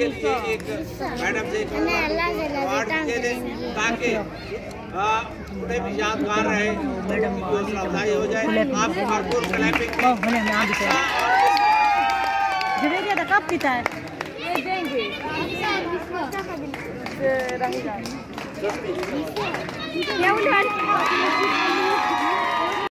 एक मैडम से ताकि उन्हें भी यादगार रहे मैडम की हौसला अफजाई हो जाए। आप भरपूर क्लैपिंग। कब पीता है? देंगे रहेगा